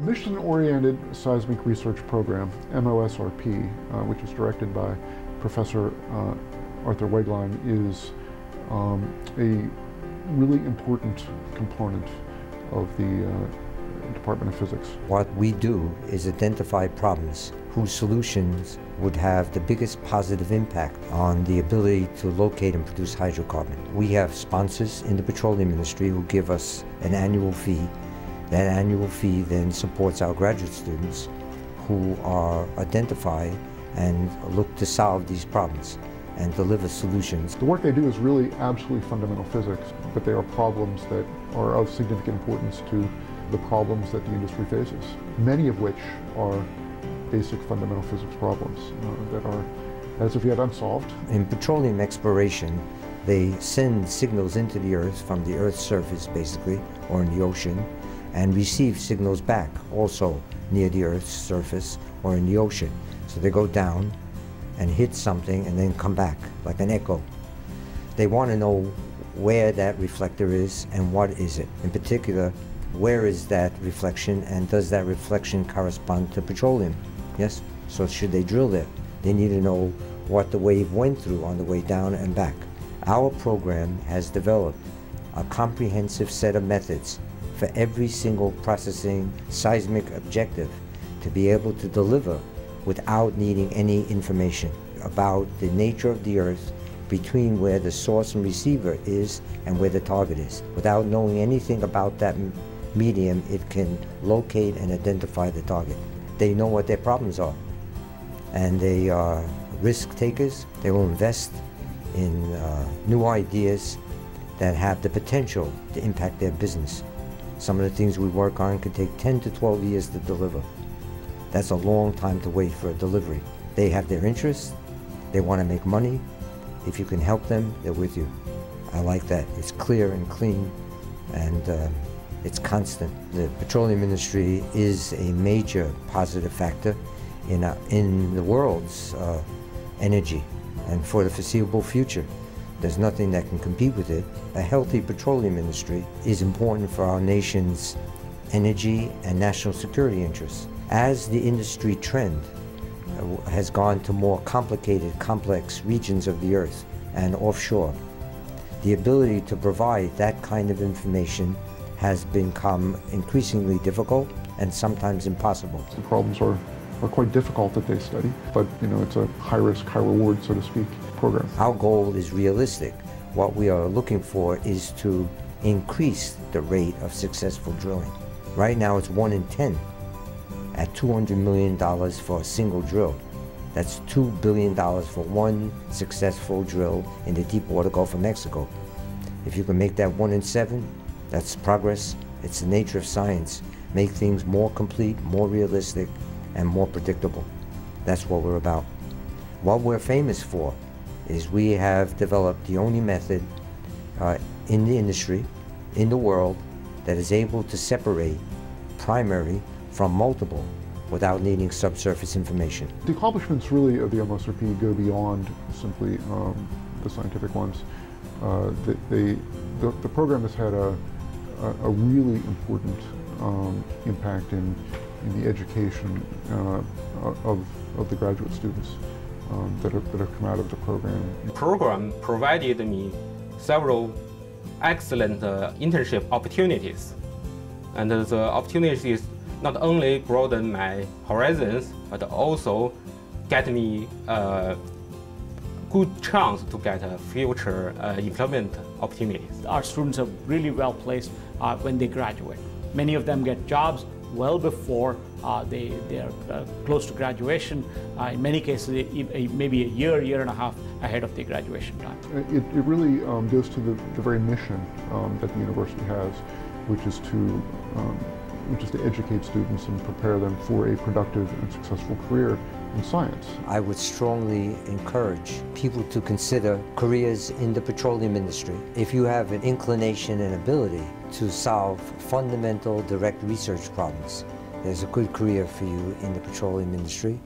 Mission-Oriented Seismic Research Program, MOSRP, uh, which is directed by Professor uh, Arthur Weglein, is um, a really important component of the uh, Department of Physics. What we do is identify problems whose solutions would have the biggest positive impact on the ability to locate and produce hydrocarbon. We have sponsors in the petroleum industry who give us an annual fee. That annual fee then supports our graduate students who are identified and look to solve these problems and deliver solutions. The work they do is really absolutely fundamental physics, but they are problems that are of significant importance to the problems that the industry faces, many of which are basic fundamental physics problems uh, that are as of yet unsolved. In petroleum exploration, they send signals into the Earth from the Earth's surface, basically, or in the ocean, and receive signals back, also near the Earth's surface or in the ocean. So they go down and hit something and then come back, like an echo. They want to know where that reflector is and what is it. In particular, where is that reflection and does that reflection correspond to petroleum? Yes? So should they drill there? They need to know what the wave went through on the way down and back. Our program has developed a comprehensive set of methods for every single processing seismic objective to be able to deliver without needing any information about the nature of the Earth between where the source and receiver is and where the target is. Without knowing anything about that medium, it can locate and identify the target. They know what their problems are, and they are risk takers. They will invest in uh, new ideas that have the potential to impact their business. Some of the things we work on could take 10 to 12 years to deliver. That's a long time to wait for a delivery. They have their interests, they want to make money. If you can help them, they're with you. I like that. It's clear and clean, and uh, it's constant. The petroleum industry is a major positive factor in, uh, in the world's uh, energy and for the foreseeable future. There's nothing that can compete with it. A healthy petroleum industry is important for our nation's energy and national security interests. As the industry trend uh, has gone to more complicated, complex regions of the earth and offshore, the ability to provide that kind of information has become increasingly difficult and sometimes impossible. The problems are, are quite difficult that they study, but you know it's a high risk, high reward, so to speak, program. Our goal is realistic. What we are looking for is to increase the rate of successful drilling. Right now it's one in 10 at $200 million for a single drill. That's $2 billion for one successful drill in the deep water Gulf of Mexico. If you can make that one in seven, that's progress. It's the nature of science. Make things more complete, more realistic, and more predictable. That's what we're about. What we're famous for is we have developed the only method uh, in the industry, in the world, that is able to separate primary from multiple without needing subsurface information. The accomplishments really of the MOSRP go beyond simply um, the scientific ones. Uh, they the, the, program has had a, a, a really important um, impact in, in the education uh, of, of the graduate students um, that, have, that have come out of the program. The program provided me several excellent uh, internship opportunities. And the opportunities not only broaden my horizons, but also get me a good chance to get a future uh, employment opportunities. Our students are really well placed uh, when they graduate. Many of them get jobs well before uh, they, they are uh, close to graduation. Uh, in many cases, maybe a year, year and a half ahead of their graduation time. It, it really um, goes to the, the very mission um, that the university has, which is to um, which is to educate students and prepare them for a productive and successful career in science. I would strongly encourage people to consider careers in the petroleum industry. If you have an inclination and ability to solve fundamental direct research problems, there's a good career for you in the petroleum industry.